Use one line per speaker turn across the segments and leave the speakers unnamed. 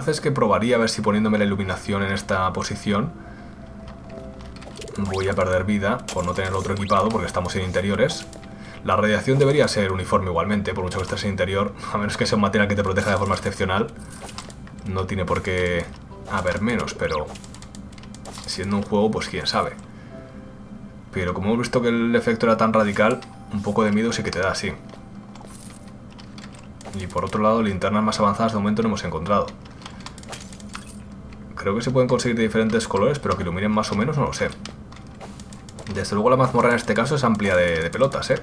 verdad es que probaría a ver si poniéndome la iluminación en esta posición voy a perder vida por no tener otro equipado porque estamos en interiores. La radiación debería ser uniforme igualmente, por mucho que estés en interior, a menos que sea un material que te proteja de forma excepcional. No tiene por qué haber menos, pero siendo un juego, pues quién sabe. Pero como hemos visto que el efecto era tan radical, un poco de miedo sí que te da así. Y por otro lado, linternas más avanzadas de momento no hemos encontrado. Creo que se pueden conseguir de diferentes colores, pero que iluminen más o menos no lo sé. Desde luego la mazmorra en este caso es amplia de, pelotas, ¿eh?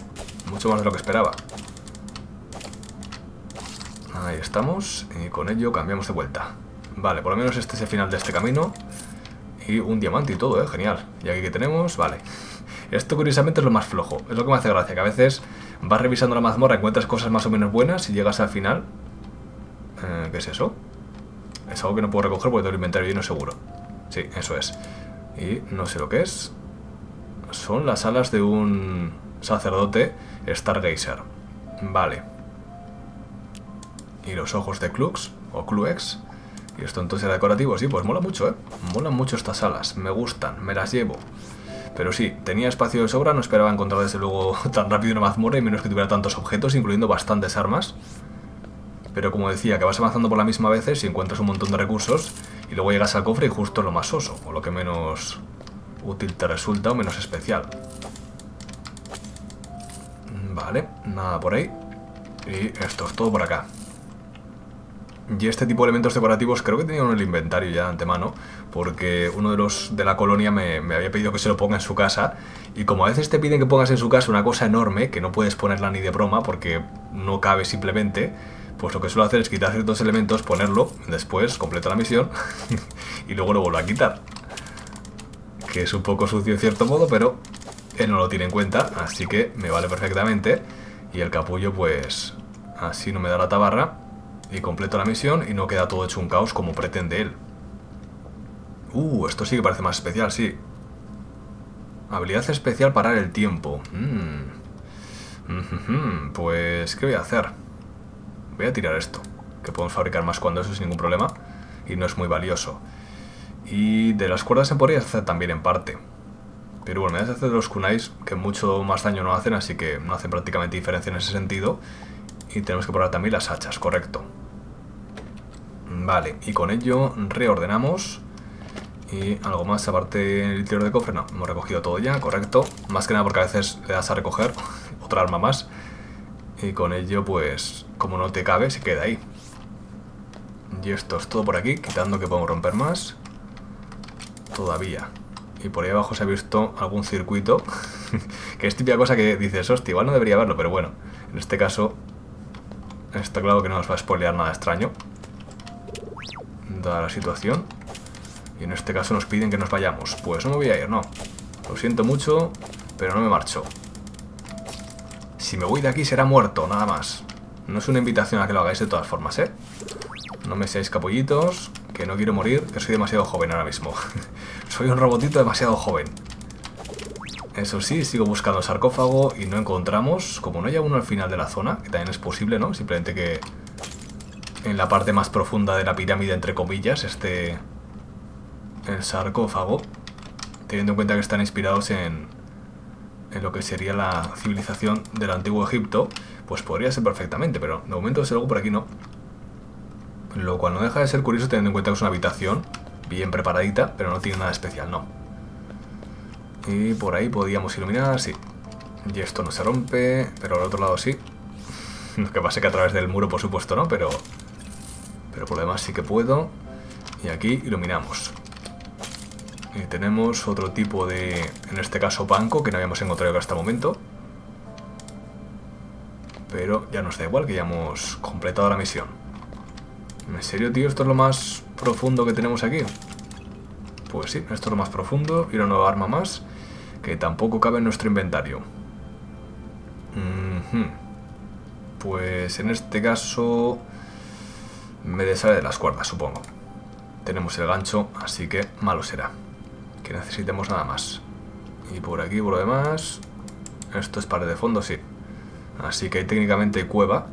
Mucho más de lo que esperaba. Ahí estamos, y con ello cambiamos de vuelta. Vale, por lo menos este es el final de este camino. Y un diamante y todo, ¿eh? Genial. Y aquí que tenemos, vale. Esto curiosamente es lo más flojo. Es lo que me hace gracia, que a veces vas revisando la mazmorra, encuentras cosas más o menos buenas y llegas al final... Eh, ¿Qué es eso? Es algo que no puedo recoger porque tengo el inventario lleno seguro. Sí, eso es. Y no sé lo que es. Son las alas de un sacerdote Stargazer. Vale. Y los ojos de Klux, o Cluex. Y esto entonces era decorativo, sí, pues mola mucho, ¿eh? Molan mucho estas alas, me gustan, me las llevo. Pero sí, tenía espacio de sobra, no esperaba encontrar desde luego tan rápido una mazmorra y menos que tuviera tantos objetos, incluyendo bastantes armas. Pero como decía, que vas avanzando por la misma veces y encuentras un montón de recursos y luego llegas al cofre y justo lo más oso, o lo que menos útil te resulta o menos especial. Vale, nada por ahí. Y esto es todo por acá. Y este tipo de elementos decorativos creo que tenía en el inventario ya de antemano, porque uno de los de la colonia me, me, había pedido que se lo ponga en su casa, y como a veces te piden que pongas en su casa una cosa enorme, que no puedes ponerla ni de broma porque no cabe simplemente, pues lo que suelo hacer es quitar ciertos elementos, ponerlo, después completo la misión, y luego lo vuelvo a quitar. Que es un poco sucio en cierto modo, pero él no lo tiene en cuenta, así que me vale perfectamente, y el capullo pues así no me da la tabarra, y completo la misión y no queda todo hecho un caos como pretende él. Uh, esto sí que parece más especial, sí. Habilidad especial parar el tiempo. Mm. Pues, ¿qué voy a hacer? Voy a tirar esto, que podemos fabricar más cuando eso sin ningún problema y no es muy valioso. Y de las cuerdas se podría hacer también en parte. Pero bueno, me a hacer de los kunais, que mucho más daño no hacen, así que no hacen prácticamente diferencia en ese sentido. Y tenemos que poner también las hachas, correcto. Vale, y con ello reordenamos. Y algo más aparte del interior de cofre, no, hemos recogido todo ya, correcto. Más que nada porque a veces le das a recoger otra arma más. Y con ello, pues, como no te cabe, se queda ahí. Y esto es todo por aquí, quitando que podemos romper más. Todavía. Y por ahí abajo se ha visto algún circuito, que es típica cosa que dices, hostia, igual no debería verlo, pero bueno, en este caso Está claro que no nos va a spoilear nada extraño. Dada la situación. Y en este caso nos piden que nos vayamos. Pues no me voy a ir, no. Lo siento mucho, pero no me marcho. Si me voy de aquí será muerto, nada más. No es una invitación a que lo hagáis de todas formas, ¿eh? No me seáis capullitos, que no quiero morir, que soy demasiado joven ahora mismo. soy un robotito demasiado joven. Eso sí, sigo buscando sarcófago y no encontramos, como no hay uno al final de la zona, que también es posible, ¿no? Simplemente que en la parte más profunda de la pirámide, entre comillas, esté el sarcófago, teniendo en cuenta que están inspirados en, en lo que sería la civilización del antiguo Egipto, pues podría ser perfectamente, pero de momento desde luego por aquí no. Lo cual no deja de ser curioso teniendo en cuenta que es una habitación bien preparadita, pero no tiene nada especial, no. Y por ahí podíamos iluminar, sí. Y esto no se rompe, pero al otro lado sí. Lo que pasa que a través del muro, por supuesto, no, pero... Pero por lo demás sí que puedo. Y aquí iluminamos. Y tenemos otro tipo de, en este caso, banco, que no habíamos encontrado hasta el momento. Pero ya nos da igual, que ya hemos completado la misión. ¿En serio, tío? ¿Esto es lo más profundo que tenemos aquí? Pues sí, esto es lo más profundo. Y una nueva arma más que tampoco cabe en nuestro inventario. Pues en este caso me desale de las cuerdas, supongo. Tenemos el gancho, así que malo será. Que necesitemos nada más. Y por aquí, por lo demás... Esto es pared de fondo, sí. Así que hay técnicamente cueva.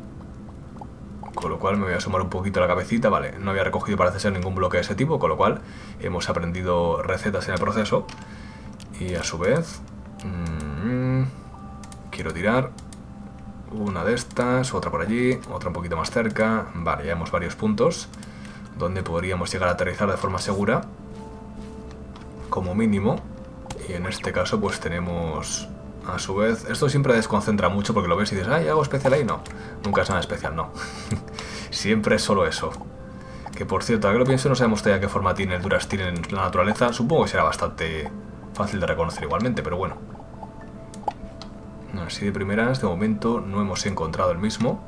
Con lo cual me voy a sumar un poquito la cabecita, vale, no había recogido parece ser ningún bloque de ese tipo, con lo cual hemos aprendido recetas en el proceso. Y a su vez, mmm, quiero tirar una de estas, otra por allí, otra un poquito más cerca. Vale, ya hemos varios puntos donde podríamos llegar a aterrizar de forma segura, como mínimo. Y en este caso pues tenemos a su vez, esto siempre desconcentra mucho porque lo ves y dices, ay, hago especial ahí. No, nunca es nada especial, no. siempre es solo eso. Que por cierto, ahora que lo pienso, no sabemos todavía qué forma tiene el Durastil en la naturaleza. Supongo que será bastante fácil de reconocer igualmente, pero bueno. Así de primeras, de momento no hemos encontrado el mismo.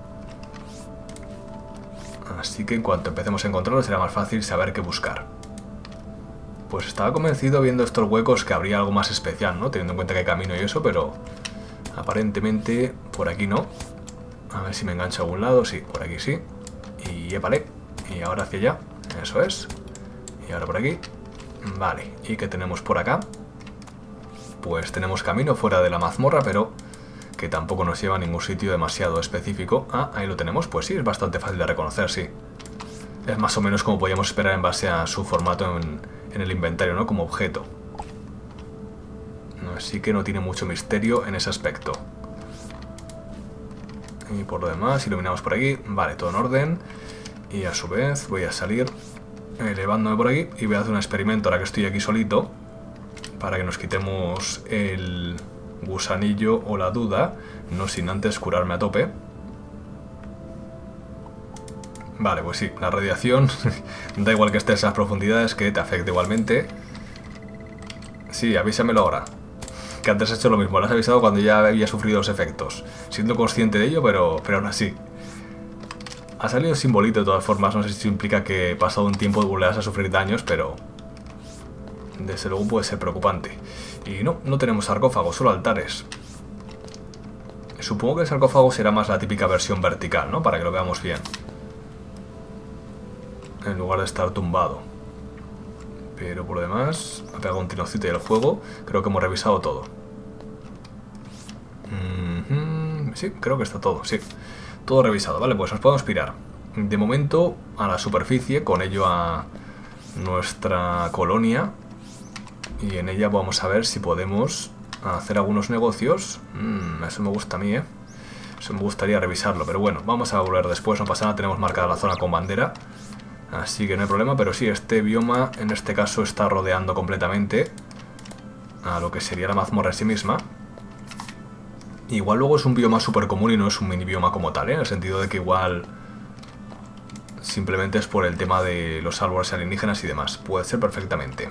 Así que en cuanto empecemos a encontrarlo será más fácil saber qué buscar. Pues estaba convencido viendo estos huecos que habría algo más especial, ¿no? Teniendo en cuenta que hay camino y eso, pero aparentemente por aquí no. A ver si me engancho a algún lado, sí, por aquí sí. Y épale, y ahora hacia allá, eso es. Y ahora por aquí, vale. ¿Y qué tenemos por acá? Pues tenemos camino fuera de la mazmorra, pero que tampoco nos lleva a ningún sitio demasiado específico. Ah, ahí lo tenemos, pues sí, es bastante fácil de reconocer, sí. Es más o menos como podíamos esperar en base a su formato en, en el inventario, ¿no? Como objeto. Así que no tiene mucho misterio en ese aspecto. Y por lo demás, iluminamos por aquí. Vale, todo en orden. Y a su vez voy a salir elevándome por aquí y voy a hacer un experimento ahora que estoy aquí solito para que nos quitemos el gusanillo o la duda, no sin antes curarme a tope. Vale, pues sí, la radiación, da igual que esté en esas profundidades, que te afecte igualmente. Sí, avísamelo ahora. Que antes he hecho lo mismo, lo has avisado cuando ya había sufrido los efectos. Siendo consciente de ello, pero, pero aún así. Ha salido simbolito de todas formas, no sé si implica que pasado un tiempo volverás a sufrir daños, pero... Desde luego puede ser preocupante. Y no, no tenemos sarcófagos, solo altares. Supongo que el sarcófago será más la típica versión vertical, ¿no? Para que lo veamos bien. En lugar de estar tumbado. Pero por lo demás, ha pegado un tinocito del juego. Creo que hemos revisado todo. Sí, creo que está todo, sí. Todo revisado, vale, pues nos podemos pirar. De momento a la superficie, con ello a nuestra colonia y en ella vamos a ver si podemos hacer algunos negocios. Mm, eso me gusta a mí, ¿eh? Eso me gustaría revisarlo, pero bueno, vamos a volver después, no pasa nada, tenemos marcada la zona con bandera. Así que no hay problema, pero sí, este bioma en este caso está rodeando completamente a lo que sería la mazmorra en sí misma. Igual luego es un bioma súper común y no es un mini bioma como tal, ¿eh? en el sentido de que igual simplemente es por el tema de los árboles alienígenas y demás. Puede ser perfectamente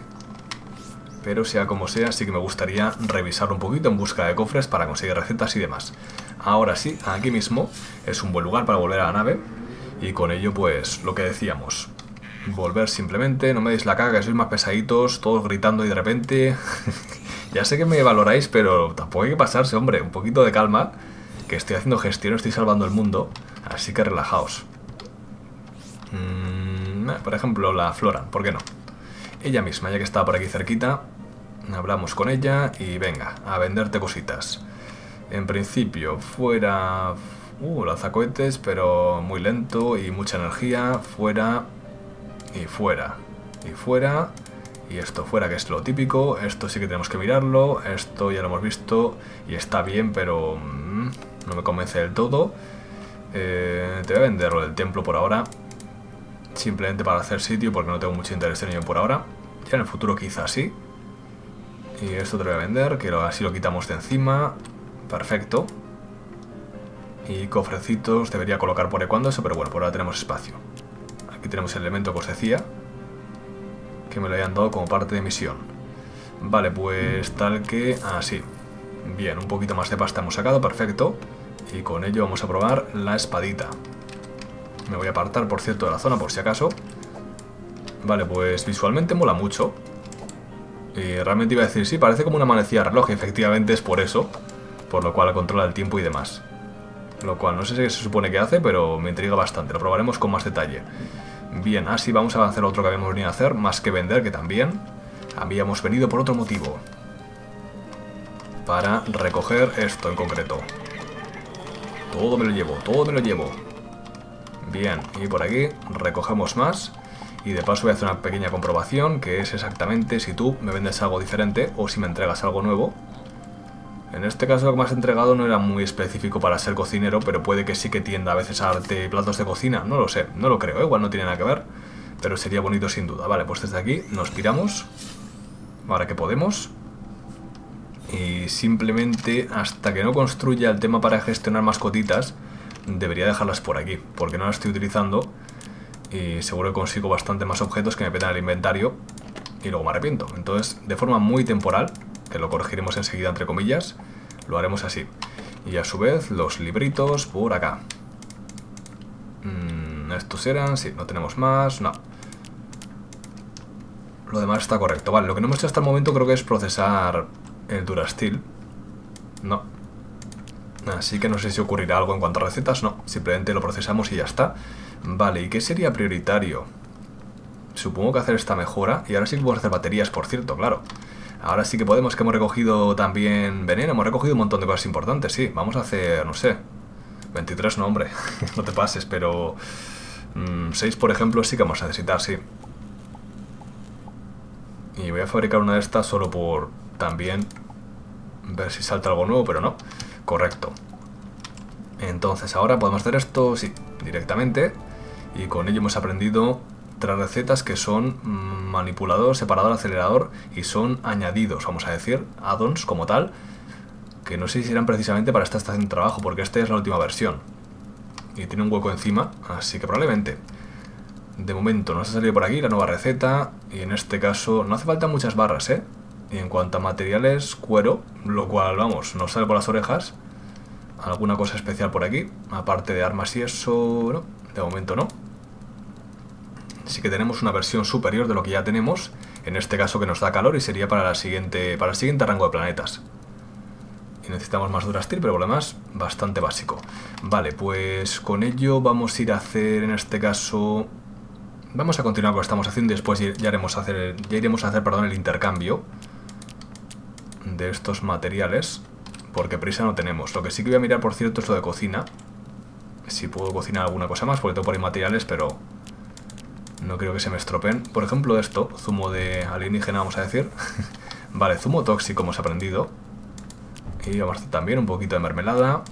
pero sea como sea, sí que me gustaría revisar un poquito en busca de cofres para conseguir recetas y demás. Ahora sí, aquí mismo es un buen lugar para volver a la nave y con ello pues lo que decíamos. Volver simplemente, no me deis la caga, que sois más pesaditos, todos gritando y de repente... ya sé que me valoráis, pero tampoco hay que pasarse, hombre, un poquito de calma, que estoy haciendo gestión, estoy salvando el mundo, así que relajaos. Mm, por ejemplo, la Flora, ¿por qué no? Ella misma, ya que está por aquí cerquita, hablamos con ella y venga, a venderte cositas. En principio, fuera... Uh, lanzacohetes, pero muy lento y mucha energía. Fuera y fuera. Y fuera. Y esto fuera, que es lo típico. Esto sí que tenemos que mirarlo. Esto ya lo hemos visto y está bien, pero mm, no me convence del todo. Eh, te voy a venderlo del templo por ahora. Simplemente para hacer sitio, porque no tengo mucho interés en ello por ahora. Ya en el futuro quizás sí. Y esto te lo voy a vender, que así lo quitamos de encima. Perfecto. Y cofrecitos debería colocar por cuando eso, pero bueno, por ahora tenemos espacio. Aquí tenemos el elemento que os decía. Que me lo hayan dado como parte de misión. Vale, pues tal que... Así. Bien, un poquito más de pasta hemos sacado, perfecto. Y con ello vamos a probar la espadita. Me voy a apartar, por cierto, de la zona por si acaso. Vale, pues visualmente mola mucho. Y realmente iba a decir, sí, parece como una manecilla de reloj, efectivamente es por eso, por lo cual controla el tiempo y demás. Lo cual no sé qué se supone que hace, pero me intriga bastante, lo probaremos con más detalle. Bien, así vamos a avanzar otro que habíamos venido a hacer, más que vender, que también habíamos venido por otro motivo. Para recoger esto en concreto. Todo me lo llevo, todo me lo llevo. Bien, y por aquí recogemos más. Y de paso voy a hacer una pequeña comprobación, que es exactamente si tú me vendes algo diferente o si me entregas algo nuevo. En este caso lo que me has entregado no era muy específico para ser cocinero, pero puede que sí que tienda a veces a darte platos de cocina. No lo sé, no lo creo, ¿eh? igual no tiene nada que ver, pero sería bonito sin duda. Vale, pues desde aquí nos piramos, ahora que podemos. Y simplemente hasta que no construya el tema para gestionar mascotitas, debería dejarlas por aquí, porque no las estoy utilizando y seguro que consigo bastante más objetos que me petan el inventario y luego me arrepiento. Entonces, de forma muy temporal, que lo corregiremos enseguida entre comillas, lo haremos así. Y a su vez, los libritos por acá. Mm, estos eran, sí, no tenemos más, no. Lo demás está correcto. Vale, lo que no hemos hecho hasta el momento creo que es procesar el Durastil. No. Así que no sé si ocurrirá algo en cuanto a recetas, no. Simplemente lo procesamos y ya está. Vale, ¿y qué sería prioritario? Supongo que hacer esta mejora. Y ahora sí que podemos hacer baterías, por cierto, claro. Ahora sí que podemos, que hemos recogido también veneno. Hemos recogido un montón de cosas importantes, sí. Vamos a hacer, no sé... 23 no, hombre. no te pases, pero... 6, mm, por ejemplo, sí que vamos a necesitar, sí. Y voy a fabricar una de estas solo por también ver si salta algo nuevo, pero no. Correcto. Entonces ahora podemos hacer esto, sí, directamente. Y con ello hemos aprendido tres recetas que son manipulador, separador, acelerador y son añadidos, vamos a decir, addons como tal, que no sé si serán precisamente para esta estación de trabajo, porque esta es la última versión. Y tiene un hueco encima, así que probablemente. De momento nos ha salido por aquí la nueva receta, y en este caso no hace falta muchas barras, ¿eh? Y en cuanto a materiales, cuero, lo cual, vamos, nos sale por las orejas. Alguna cosa especial por aquí, aparte de armas y eso, no, de momento no. Así que tenemos una versión superior de lo que ya tenemos, en este caso que nos da calor y sería para, la siguiente, para el siguiente rango de planetas. Y necesitamos más Durastil, pero por lo demás, bastante básico. Vale, pues con ello vamos a ir a hacer, en este caso... Vamos a continuar con lo que estamos haciendo y después ya, haremos hacer, ya iremos a hacer perdón, el intercambio de estos materiales, porque prisa no tenemos. Lo que sí que voy a mirar, por cierto, es lo de cocina. Si puedo cocinar alguna cosa más, porque tengo por ahí materiales, pero no creo que se me estropeen. Por ejemplo esto, zumo de alienígena, vamos a decir. vale, zumo tóxico hemos aprendido. Y vamos a hacer también un poquito de mermelada.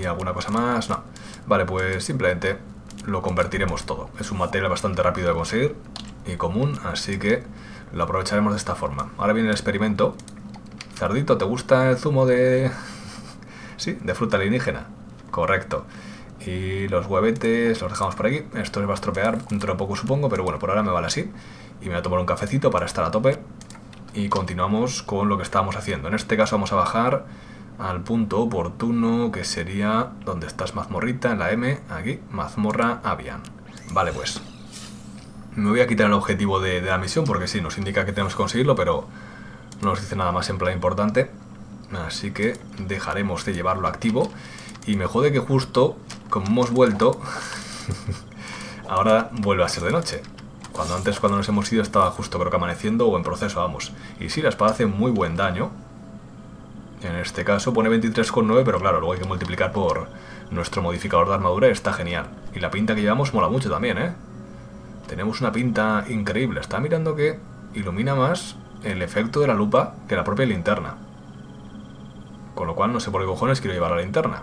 Y alguna cosa más, no. Vale, pues simplemente lo convertiremos todo. Es un material bastante rápido de conseguir y común, así que lo aprovecharemos de esta forma. Ahora viene el experimento. Cerdito, ¿te gusta el zumo de...? sí, de fruta alienígena. Correcto. Y los huevetes los dejamos por aquí. Esto se va a estropear dentro de poco supongo, pero bueno, por ahora me vale así. Y me voy a tomar un cafecito para estar a tope. Y continuamos con lo que estábamos haciendo. En este caso vamos a bajar al punto oportuno, que sería donde estás mazmorrita, en la M, aquí, mazmorra Avian. Vale, pues. Me voy a quitar el objetivo de, de la misión, porque sí, nos indica que tenemos que conseguirlo, pero no nos dice nada más en plan importante. Así que dejaremos de llevarlo activo. Y me jode que justo como hemos vuelto, ahora vuelve a ser de noche. Cuando antes, cuando nos hemos ido, estaba justo creo que amaneciendo o en proceso, vamos. Y sí, la espada hace muy buen daño. En este caso pone 23,9, pero claro, luego hay que multiplicar por nuestro modificador de armadura está genial. Y la pinta que llevamos mola mucho también, ¿eh? Tenemos una pinta increíble. Está mirando que ilumina más el efecto de la lupa que la propia linterna. Con lo cual no sé por qué cojones quiero llevar la linterna.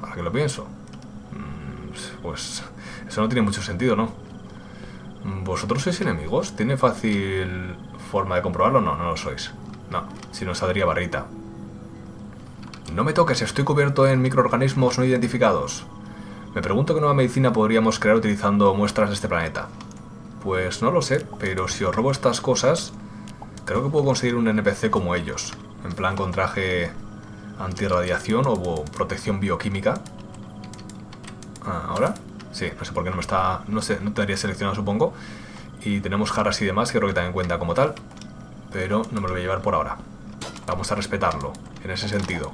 ¿Para qué lo pienso? Pues eso no tiene mucho sentido, ¿no? ¿Vosotros sois enemigos? ¿Tiene fácil forma de comprobarlo? No, no lo sois. No, si no saldría barrita. No me toques, estoy cubierto en microorganismos no identificados. Me pregunto qué nueva medicina podríamos crear utilizando muestras de este planeta. Pues no lo sé, pero si os robo estas cosas, creo que puedo conseguir un NPC como ellos. En plan con traje antirradiación o protección bioquímica ¿Ahora? Sí, no sé por qué no me está... No sé, no tendría seleccionado supongo. Y tenemos jarras y demás que creo que también cuenta como tal. Pero no me lo voy a llevar por ahora. Vamos a respetarlo, en ese sentido.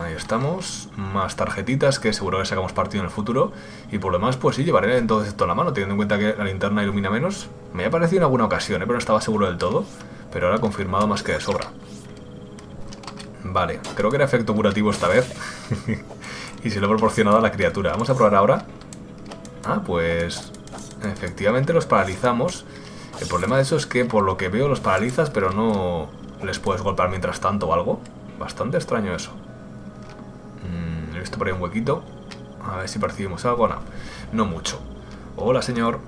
Ahí estamos. Más tarjetitas que seguro que sacamos partido en el futuro. Y por lo demás, pues sí, llevaré entonces esto en la mano, teniendo en cuenta que la linterna ilumina menos. Me ha parecido en alguna ocasión, ¿eh? pero no estaba seguro del todo. Pero ahora confirmado más que de sobra. Vale, creo que era efecto curativo esta vez. y se lo he proporcionado a la criatura. Vamos a probar ahora. Ah, pues... Efectivamente los paralizamos. El problema de eso es que por lo que veo los paralizas, pero no les puedes golpear mientras tanto o algo. Bastante extraño eso. Mm, he visto por ahí un huequito. A ver si percibimos algo. No, no mucho. Hola, señor.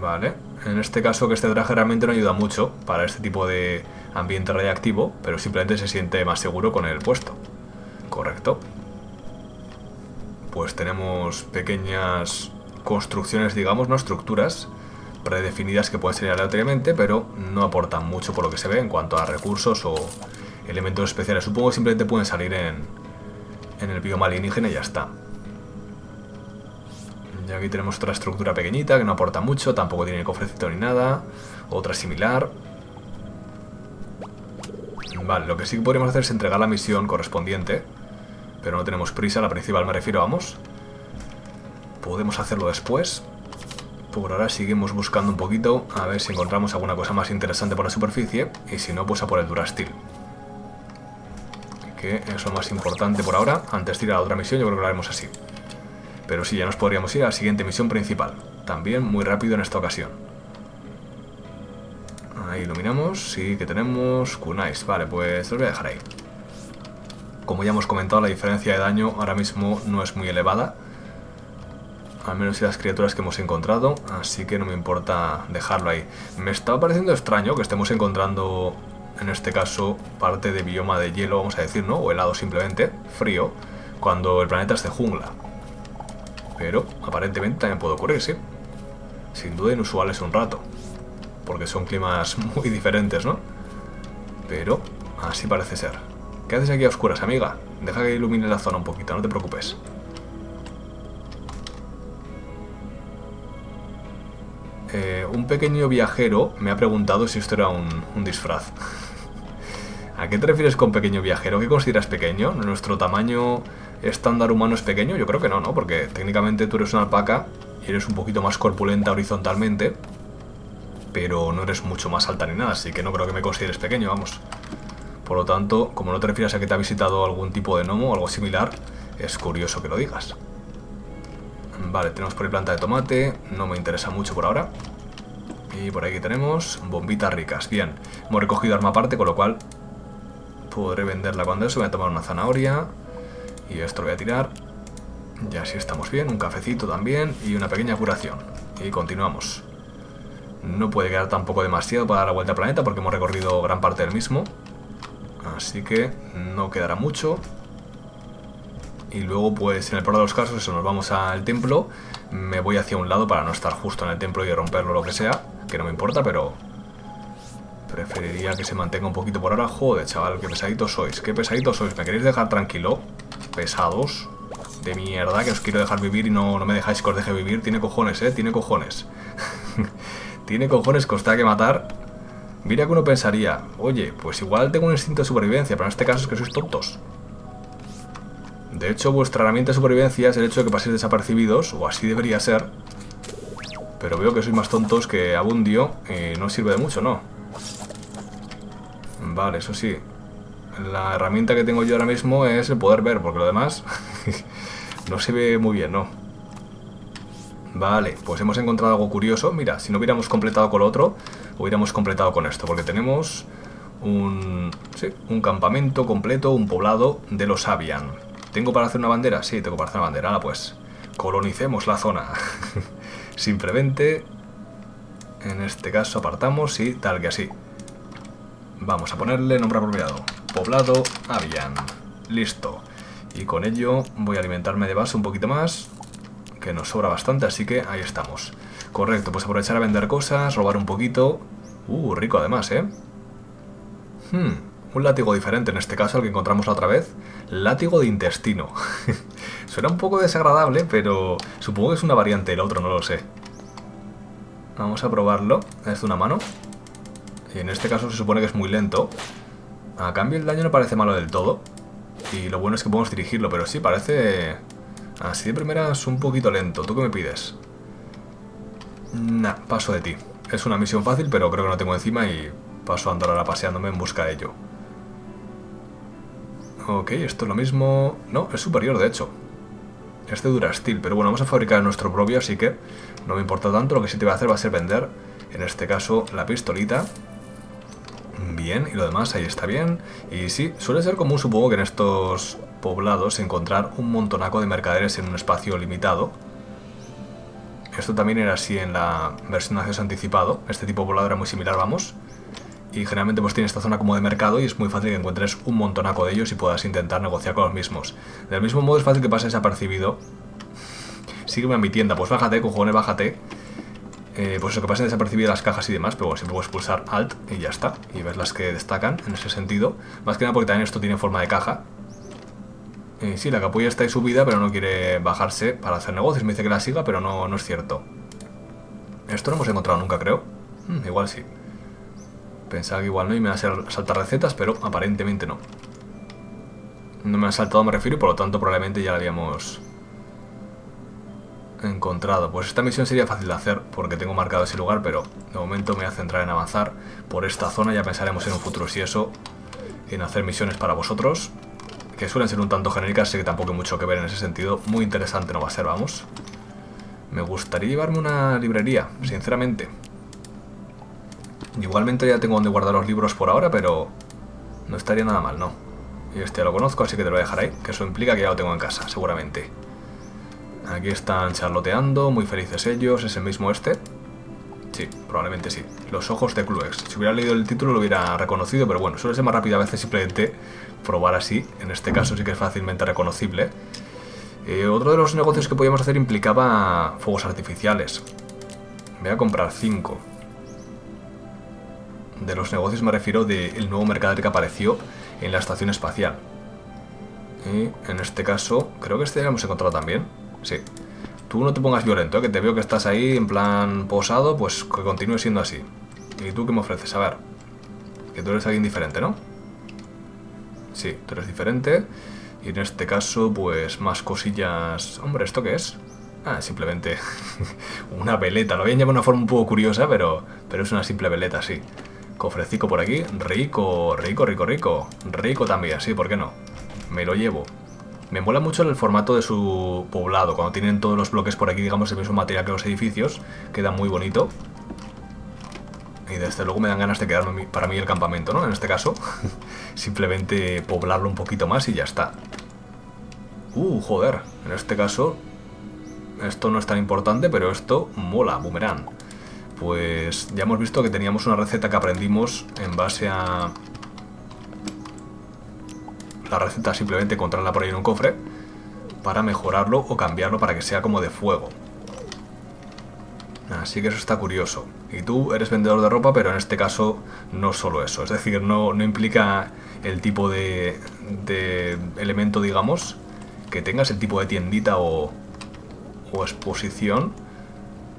Vale. En este caso que este traje realmente no ayuda mucho para este tipo de ambiente radiactivo, pero simplemente se siente más seguro con el puesto. Correcto. Pues tenemos pequeñas construcciones, digamos, no estructuras predefinidas que pueden ser aleatoriamente, pero no aportan mucho por lo que se ve en cuanto a recursos o elementos especiales. Supongo que simplemente pueden salir en, en el bioma alienígena y ya está. Y aquí tenemos otra estructura pequeñita que no aporta mucho, tampoco tiene cofrecito ni nada. Otra similar. Vale, lo que sí que podríamos hacer es entregar la misión correspondiente. Pero no tenemos prisa, la principal me refiero, vamos. Podemos hacerlo después. Por ahora seguimos buscando un poquito, a ver si encontramos alguna cosa más interesante por la superficie. Y si no, pues a por el Durastil. Que es lo más importante por ahora. Antes de ir a la otra misión, yo creo que lo haremos así. Pero sí, ya nos podríamos ir a la siguiente misión principal. También muy rápido en esta ocasión. Ahí iluminamos, sí que tenemos Kunais. Vale, pues lo voy a dejar ahí. Como ya hemos comentado, la diferencia de daño ahora mismo no es muy elevada. Al menos en las criaturas que hemos encontrado, así que no me importa dejarlo ahí. Me está pareciendo extraño que estemos encontrando, en este caso, parte de bioma de hielo, vamos a decir, ¿no? O helado simplemente, frío, cuando el planeta es de jungla. Pero aparentemente también puede ocurrir, sí. Sin duda inusual es un rato. Porque son climas muy diferentes, ¿no? Pero así parece ser. ¿Qué haces aquí a oscuras, amiga? Deja que ilumine la zona un poquito, no te preocupes. Eh, un pequeño viajero me ha preguntado si esto era un, un disfraz. ¿A qué te refieres con pequeño viajero? ¿Qué consideras pequeño? ¿Nuestro tamaño estándar humano es pequeño? Yo creo que no, ¿no? Porque técnicamente tú eres una alpaca y eres un poquito más corpulenta horizontalmente, pero no eres mucho más alta ni nada, así que no creo que me consideres pequeño, vamos. Por lo tanto, como no te refieres a que te ha visitado algún tipo de gnomo o algo similar, es curioso que lo digas. Vale, tenemos por ahí planta de tomate, no me interesa mucho por ahora. Y por aquí tenemos bombitas ricas. Bien, hemos recogido arma aparte, con lo cual podré venderla cuando eso. Voy a tomar una zanahoria y esto lo voy a tirar. Y así estamos bien, un cafecito también y una pequeña curación. Y continuamos. No puede quedar tampoco demasiado para dar la vuelta al planeta porque hemos recorrido gran parte del mismo. Así que no quedará mucho. Y luego, pues en el peor de los casos, eso, nos vamos al templo. Me voy hacia un lado para no estar justo en el templo y romperlo lo que sea. Que no me importa, pero... Preferiría que se mantenga un poquito por ahora. Joder, chaval, qué pesaditos sois. Qué pesaditos sois. ¿Me queréis dejar tranquilo? Pesados. De mierda, que os quiero dejar vivir y no, no me dejáis que os deje vivir. Tiene cojones, ¿eh? Tiene cojones. Tiene cojones que os que matar. Mira que uno pensaría, oye, pues igual tengo un instinto de supervivencia, pero en este caso es que sois tontos. De hecho, vuestra herramienta de supervivencia es el hecho de que paséis desapercibidos, o así debería ser. Pero veo que sois más tontos que Abundio y no sirve de mucho, ¿no? Vale, eso sí. La herramienta que tengo yo ahora mismo es el poder ver, porque lo demás no se ve muy bien, ¿no? Vale, pues hemos encontrado algo curioso. Mira, si no hubiéramos completado con lo otro, hubiéramos completado con esto, porque tenemos un, sí, un campamento completo, un poblado de los Avian. ¿Tengo para hacer una bandera? Sí, tengo para hacer una bandera. Ahora pues, colonicemos la zona. Simplemente, en este caso apartamos y tal que así. Vamos a ponerle nombre apropiado. Poblado Avian. Listo. Y con ello voy a alimentarme de base un poquito más que nos sobra bastante, así que ahí estamos. Correcto, pues aprovechar a vender cosas, robar un poquito. Uh, rico además, ¿eh? Hmm, un látigo diferente en este caso al que encontramos la otra vez. Látigo de intestino. Suena un poco desagradable, pero supongo que es una variante del otro, no lo sé. Vamos a probarlo. Es de una mano. Y en este caso se supone que es muy lento. A cambio el daño no parece malo del todo. Y lo bueno es que podemos dirigirlo, pero sí, parece Así de primera es un poquito lento. ¿Tú qué me pides? Nah, paso de ti. Es una misión fácil, pero creo que no tengo encima y paso a andar ahora paseándome en busca de ello. Ok, esto es lo mismo... No, es superior, de hecho. Este dura steel, pero bueno, vamos a fabricar nuestro propio, así que no me importa tanto. Lo que sí te voy a hacer va a ser vender, en este caso, la pistolita. Bien, y lo demás ahí está bien. Y sí, suele ser común, supongo, que en estos poblados encontrar un montonaco de mercaderes en un espacio limitado. Esto también era así en la versión de acceso anticipado. Este tipo de poblado era muy similar, vamos. Y generalmente pues tiene esta zona como de mercado y es muy fácil que encuentres un montonaco de ellos y puedas intentar negociar con los mismos. Del mismo modo es fácil que pase desapercibido. Sígueme a mi tienda, pues bájate, cojones, bájate. Eh, pues eso, que pasen desapercibidas las cajas y demás, pero bueno, siempre puedes pulsar Alt y ya está. Y ves las que destacan en ese sentido. Más que nada porque también esto tiene forma de caja. Eh, sí, la capulla está ahí subida, pero no quiere bajarse para hacer negocios. Me dice que la siga, pero no, no es cierto. Esto no hemos encontrado nunca, creo. Hmm, igual sí. Pensaba que igual no y me va a saltar recetas, pero aparentemente no. No me ha saltado, me refiero, y por lo tanto probablemente ya la habíamos encontrado. Pues esta misión sería fácil de hacer porque tengo marcado ese lugar, pero de momento me voy a centrar en avanzar por esta zona. Ya pensaremos en un futuro, si eso, en hacer misiones para vosotros, que suelen ser un tanto genéricas, sé que tampoco hay mucho que ver en ese sentido. Muy interesante no va a ser, vamos. Me gustaría llevarme una librería, sinceramente. Igualmente ya tengo donde guardar los libros por ahora, pero no estaría nada mal, ¿no? Y este ya lo conozco, así que te lo voy a dejar ahí, que eso implica que ya lo tengo en casa, seguramente. Aquí están charloteando, muy felices ellos, ¿es el mismo este? Sí, probablemente sí. Los ojos de Cluex. Si hubiera leído el título lo hubiera reconocido, pero bueno, suele ser más rápido a veces simplemente probar así. En este caso sí que es fácilmente reconocible. Eh, otro de los negocios que podíamos hacer implicaba fuegos artificiales. Voy a comprar 5. De los negocios me refiero del nuevo mercader que apareció en la estación espacial. Y en este caso, creo que este ya lo hemos encontrado también. Sí. Tú no te pongas violento, ¿eh? que te veo que estás ahí en plan posado, pues que continúe siendo así. ¿Y tú qué me ofreces? A ver. Que tú eres alguien diferente, ¿no? Sí, tú eres diferente. Y en este caso, pues más cosillas... Hombre, ¿esto qué es? Ah, simplemente una veleta. Lo habían llamado de una forma un poco curiosa, pero, pero es una simple veleta, sí. Cofrecico por aquí. Rico, rico, rico, rico. Rico también, sí, ¿por qué no? Me lo llevo. Me mola mucho el formato de su poblado, cuando tienen todos los bloques por aquí, digamos, el mismo material que los edificios. Queda muy bonito. Y desde luego me dan ganas de quedarme para mí el campamento, ¿no? En este caso, simplemente poblarlo un poquito más y ya está. Uh, joder, en este caso, esto no es tan importante, pero esto mola, boomerang. Pues ya hemos visto que teníamos una receta que aprendimos en base a... La receta simplemente encontrarla por ahí en un cofre para mejorarlo o cambiarlo para que sea como de fuego. Así que eso está curioso. Y tú eres vendedor de ropa, pero en este caso no solo eso. Es decir, no, no implica el tipo de, de, elemento, digamos, que tengas el tipo de tiendita o, o exposición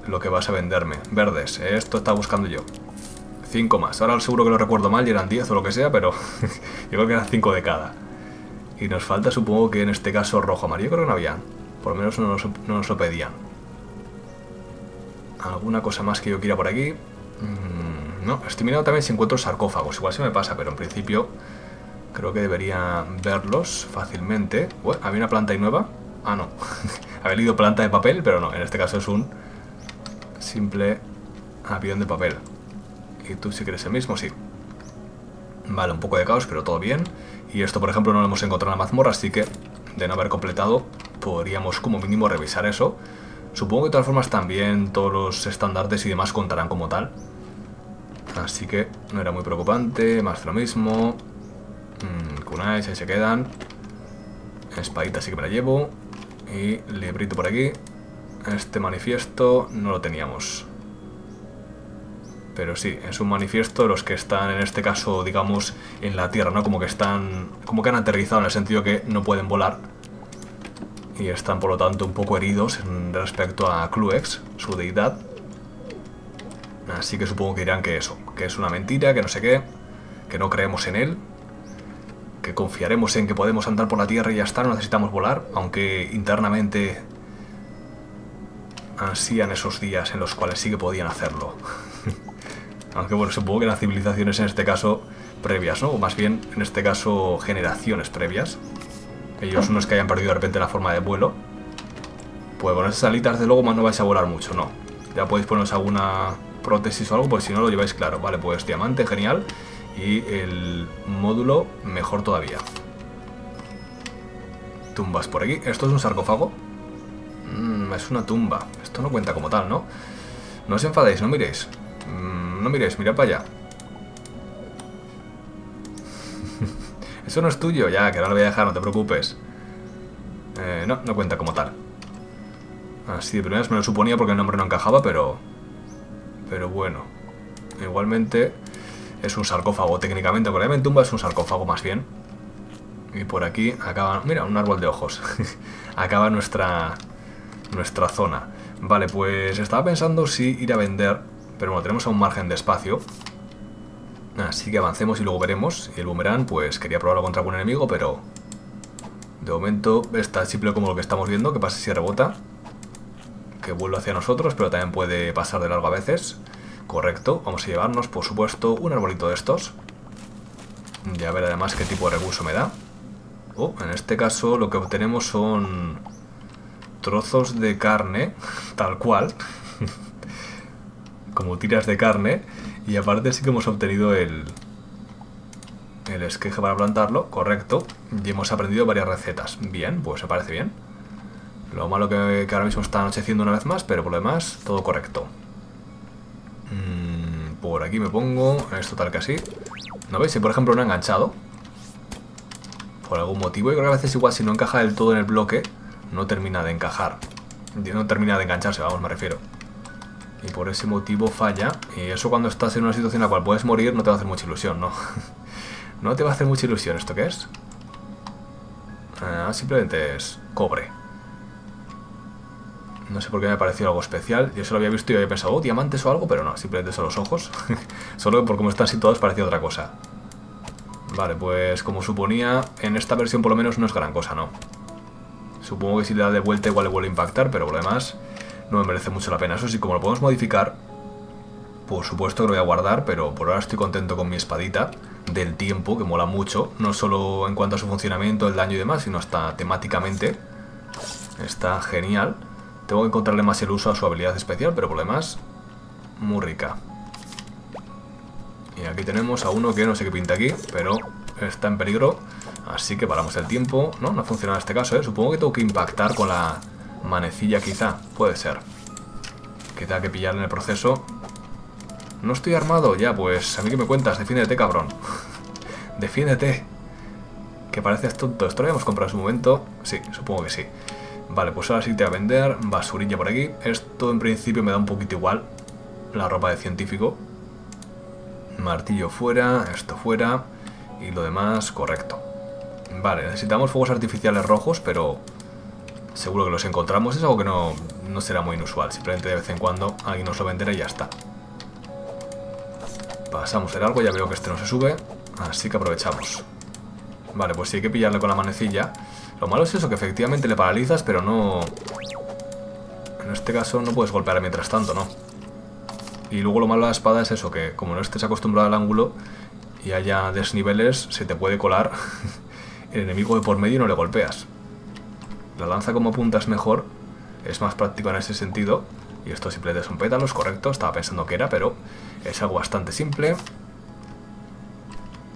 lo que vas a venderme. Verdes, esto está buscando yo. 5 más. Ahora seguro que lo recuerdo mal y eran 10 o lo que sea, pero yo creo que eran 5 de cada. Y nos falta, supongo que en este caso rojo amarillo, creo que no había. Por lo menos no nos, no nos lo pedían. ¿Alguna cosa más que yo quiera por aquí? Mm, no, estoy mirando también si encuentro sarcófagos. Igual se me pasa, pero en principio creo que debería verlos fácilmente. ¿Había una planta ahí nueva? Ah, no. Había leído planta de papel, pero no. En este caso es un simple avión de papel. ¿Y tú si quieres el mismo? Sí. Vale, un poco de caos, pero todo bien. Y esto, por ejemplo, no lo hemos encontrado en la mazmorra, así que de no haber completado, podríamos como mínimo revisar eso. Supongo que de todas formas también todos los estándares y demás contarán como tal. Así que no era muy preocupante, más de lo mismo. Mmm, kunais, ahí se quedan. Espadita sí que me la llevo. Y librito por aquí. Este manifiesto no lo teníamos. Pero sí, es un manifiesto los que están en este caso, digamos, en la Tierra, ¿no? Como que están... Como que han aterrizado en el sentido que no pueden volar. Y están, por lo tanto, un poco heridos respecto a Cluex, su deidad. Así que supongo que dirán que eso, que es una mentira, que no sé qué, que no creemos en él, que confiaremos en que podemos andar por la Tierra y ya está, no necesitamos volar, aunque internamente ansían esos días en los cuales sí que podían hacerlo. Aunque bueno, supongo que las civilizaciones en este caso previas, ¿no? O más bien, en este caso, generaciones previas. Ellos no es que hayan perdido de repente la forma de vuelo. Pues con esas alitas, de luego, más no vais a volar mucho, no. Ya podéis poneros alguna prótesis o algo, pues si no lo lleváis claro. Vale, pues diamante, genial. Y el módulo, mejor todavía. Tumbas por aquí. ¿Esto es un sarcófago? Mm, es una tumba. Esto no cuenta como tal, ¿no? No os enfadéis, no miréis. Mm, no miréis, mirad para allá. Eso no es tuyo, ya, que ahora lo voy a dejar, no te preocupes. Eh, no, no cuenta como tal. Así de primeras me lo suponía porque el nombre no encajaba, pero... Pero bueno. Igualmente es un sarcófago técnicamente. Porque la tumba es un sarcófago más bien. Y por aquí acaba... Mira, un árbol de ojos. acaba nuestra... Nuestra zona. Vale, pues estaba pensando si ir a vender... Pero bueno, tenemos aún margen de espacio. Así que avancemos y luego veremos. Y el boomerang, pues quería probarlo contra algún enemigo, pero... De momento está simple como lo que estamos viendo. Que pasa si rebota que vuelve hacia nosotros, pero también puede pasar de largo a veces. Correcto, vamos a llevarnos, por supuesto, un arbolito de estos. Ya ver además qué tipo de recurso me da. Oh, en este caso lo que obtenemos son trozos de carne, tal cual. Como tiras de carne. Y aparte sí que hemos obtenido el, el esqueje para plantarlo, correcto. Y hemos aprendido varias recetas. Bien, pues me parece bien. Lo malo que, ahora mismo está anocheciendo una vez más, pero por lo demás, todo correcto. Mm, por aquí me pongo, es total que así. ¿No veis? Si por ejemplo no ha enganchado, por algún motivo, y creo que a veces igual si no encaja del todo en el bloque, no termina de encajar. No termina de engancharse, vamos, me refiero. Y por ese motivo falla. Y eso cuando estás en una situación en la cual puedes morir no te va a hacer mucha ilusión, ¿no? no te va a hacer mucha ilusión. ¿Esto qué es? Ah, simplemente es cobre. No sé por qué me ha parecido algo especial. Yo se lo había visto y había pensado, oh, diamantes o algo, pero no, simplemente son los ojos. Solo por cómo están situados parecía otra cosa. Vale, pues como suponía, en esta versión por lo menos no es gran cosa, ¿no? Supongo que si le da de vuelta igual le vuelve a impactar, pero por lo demás no me merece mucho la pena. Eso sí, como lo podemos modificar, por supuesto que lo voy a guardar, pero por ahora estoy contento con mi espadita del tiempo, que mola mucho, no solo en cuanto a su funcionamiento, el daño y demás, sino hasta temáticamente. Está genial. Tengo que encontrarle más el uso a su habilidad especial, pero por lo demás, muy rica. Y aquí tenemos a uno que no sé qué pinta aquí, pero está en peligro. Así que paramos el tiempo. No, no ha funcionado en este caso, ¿eh? Supongo que tengo que impactar con la manecilla quizá. Puede ser. Tenga que pillar en el proceso. No estoy armado. Ya, pues a mí que me cuentas. Defiéndete, cabrón. Defiéndete. Que pareces tonto. Esto lo habíamos comprado en su momento. Sí, supongo que sí. Vale, pues ahora sí te voy a vender. Basurilla por aquí. Esto en principio me da un poquito igual. La ropa de científico. Martillo fuera, esto fuera. Y lo demás correcto. Vale, necesitamos fuegos artificiales rojos, pero seguro que los encontramos. Es algo que no, no será muy inusual. Simplemente de vez en cuando alguien nos lo venderá y ya está. Pasamos el algo, ya veo que este no se sube. Así que aprovechamos. Vale, pues sí hay que pillarle con la manecilla. Lo malo es eso, que efectivamente le paralizas, pero no... En este caso no puedes golpear mientras tanto, ¿no? Y luego lo malo de la espada es eso, que como no estés acostumbrado al ángulo y haya desniveles, se te puede colar el enemigo de por medio y no le golpeas. La lanza como apuntas mejor, es más práctico en ese sentido. Y esto simplemente son pétalos, correcto, estaba pensando que era, pero es algo bastante simple.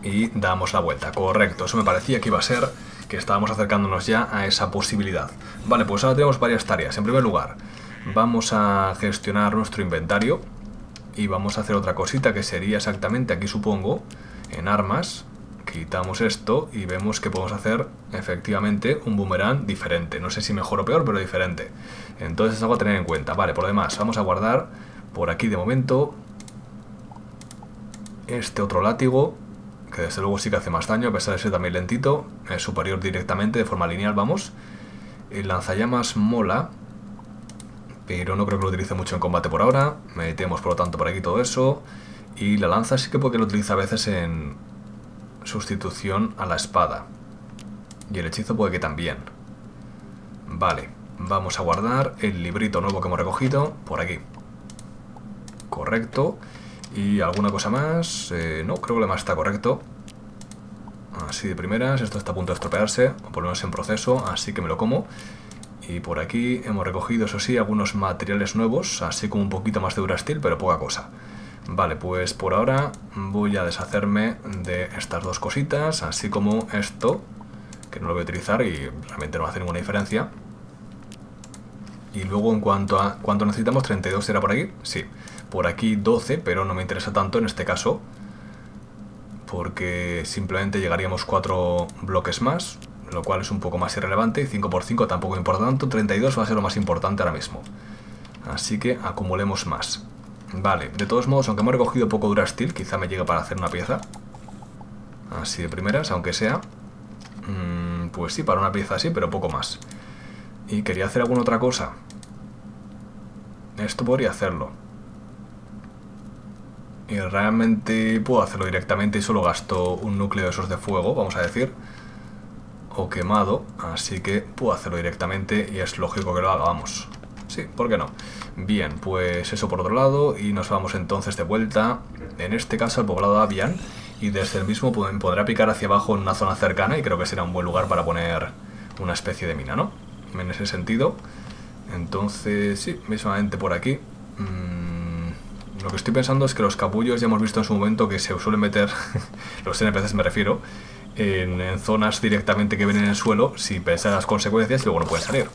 Y damos la vuelta, correcto, eso me parecía que iba a ser que estábamos acercándonos ya a esa posibilidad. Vale, pues ahora tenemos varias tareas. En primer lugar, vamos a gestionar nuestro inventario y vamos a hacer otra cosita que sería exactamente aquí supongo, en armas, quitamos esto y vemos que podemos hacer efectivamente un boomerang diferente. No sé si mejor o peor, pero diferente. Entonces es algo a tener en cuenta. Vale, por lo demás, vamos a guardar por aquí de momento este otro látigo que desde luego sí que hace más daño, a pesar de ser también lentito, es superior directamente, de forma lineal, vamos. El lanzallamas mola, pero no creo que lo utilice mucho en combate por ahora. Metemos por lo tanto por aquí todo eso. Y la lanza sí que porque lo utiliza a veces en sustitución a la espada. Y el hechizo puede que también. Vale, vamos a guardar el librito nuevo que hemos recogido por aquí. Correcto. ¿Y alguna cosa más? Eh, no, creo que lo demás está correcto. Así de primeras, esto está a punto de estropearse, o por lo menos en proceso, así que me lo como. Y por aquí hemos recogido, eso sí, algunos materiales nuevos, así como un poquito más de Durastil, pero poca cosa. Vale, pues por ahora voy a deshacerme de estas dos cositas, así como esto, que no lo voy a utilizar y realmente no hace ninguna diferencia. Y luego en cuanto a cuánto necesitamos, 32 era por aquí, sí. Por aquí 12, pero no me interesa tanto en este caso, porque simplemente llegaríamos 4 bloques más, lo cual es un poco más irrelevante, y 5 por 5 tampoco importa tanto, 32 va a ser lo más importante ahora mismo. Así que acumulemos más. Vale, de todos modos, aunque hemos recogido poco Durastil, quizá me llegue para hacer una pieza. Así de primeras, aunque sea. Mm, pues sí, para una pieza así, pero poco más. Y quería hacer alguna otra cosa. Esto podría hacerlo. Y realmente puedo hacerlo directamente y solo gasto un núcleo de esos de fuego, vamos a decir o quemado, así que puedo hacerlo directamente y es lógico que lo haga, vamos. Sí, ¿por qué no? Bien, pues eso por otro lado y nos vamos entonces de vuelta, en este caso al poblado Avian y desde el mismo podrá picar hacia abajo en una zona cercana y creo que será un buen lugar para poner una especie de mina, ¿no? En ese sentido. Entonces, sí, mismamente por aquí. Mm, lo que estoy pensando es que los capullos ya hemos visto en su momento que se suelen meter, los NPCs me refiero, en, zonas directamente que ven en el suelo si pesa las consecuencias y luego no pueden salir.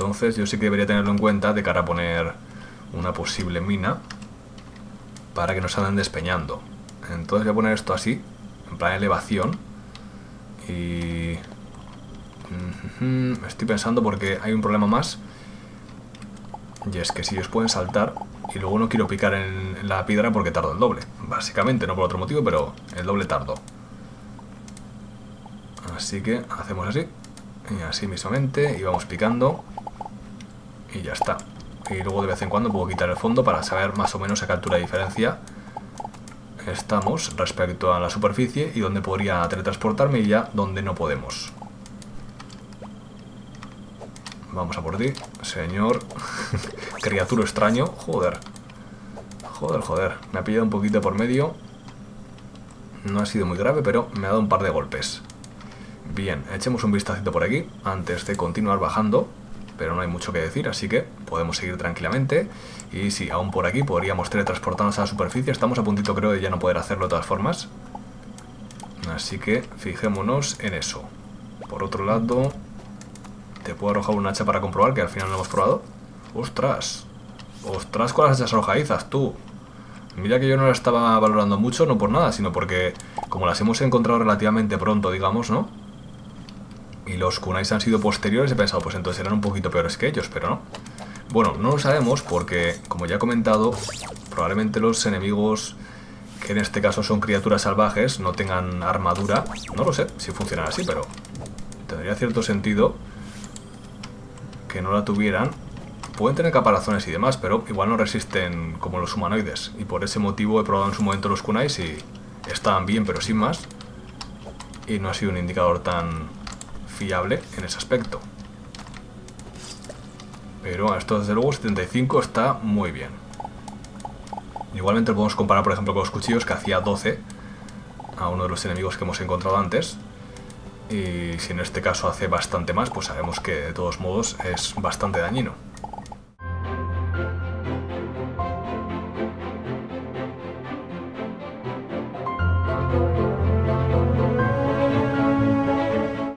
Entonces yo sí que debería tenerlo en cuenta de cara a poner una posible mina para que no se anden despeñando. Entonces voy a poner esto así, en plan elevación. Y... Estoy pensando porque hay un problema más. Y es que si ellos pueden saltar y luego no quiero picar en la piedra porque tardo el doble. Básicamente, no por otro motivo, pero el doble tardo. Así que hacemos así. Y así mismamente. Y vamos picando. Y ya está. Y luego de vez en cuando puedo quitar el fondo para saber más o menos a qué altura de diferencia estamos respecto a la superficie y donde podría teletransportarme y ya donde no podemos. Vamos a por ti, señor. Criatura extraño. Joder. Joder, joder. Me ha pillado un poquito por medio. No ha sido muy grave, pero me ha dado un par de golpes. Bien, echemos un vistacito por aquí antes de continuar bajando, pero no hay mucho que decir, así que podemos seguir tranquilamente. Y si aún por aquí podríamos teletransportarnos a la superficie, estamos a puntito creo de ya no poder hacerlo de todas formas. Así que fijémonos en eso. Por otro lado, ¿te puedo arrojar un hacha para comprobar que al final no hemos probado? ¡Ostras! ¡Ostras con las hachas arrojadizas, tú! Mira que yo no la estaba valorando mucho, no por nada, sino porque como las hemos encontrado relativamente pronto, digamos, ¿no? Y los kunais han sido posteriores, he pensado, pues entonces eran un poquito peores que ellos, pero no. Bueno, no lo sabemos porque, como ya he comentado, probablemente los enemigos, que en este caso son criaturas salvajes, no tengan armadura. No lo sé si funcionan así, pero tendría cierto sentido que no la tuvieran. Pueden tener caparazones y demás, pero igual no resisten como los humanoides. Y por ese motivo he probado en su momento los kunais y estaban bien, pero sin más. Y no ha sido un indicador tan fiable en ese aspecto. Pero esto desde luego 75 está muy bien. Igualmente lo podemos comparar por ejemplo con los cuchillos que hacía 12 a uno de los enemigos que hemos encontrado antes. Y si en este caso hace bastante más, pues sabemos que de todos modos es bastante dañino.